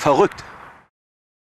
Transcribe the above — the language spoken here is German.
verrückt.